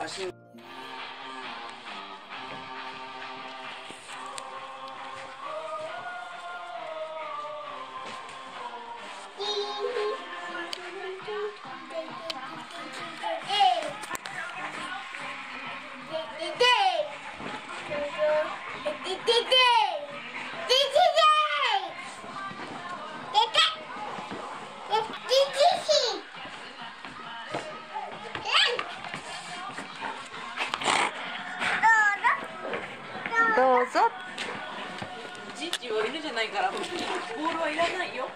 还是。ぞ。じいちは犬じゃないから、ボールはいらないよ。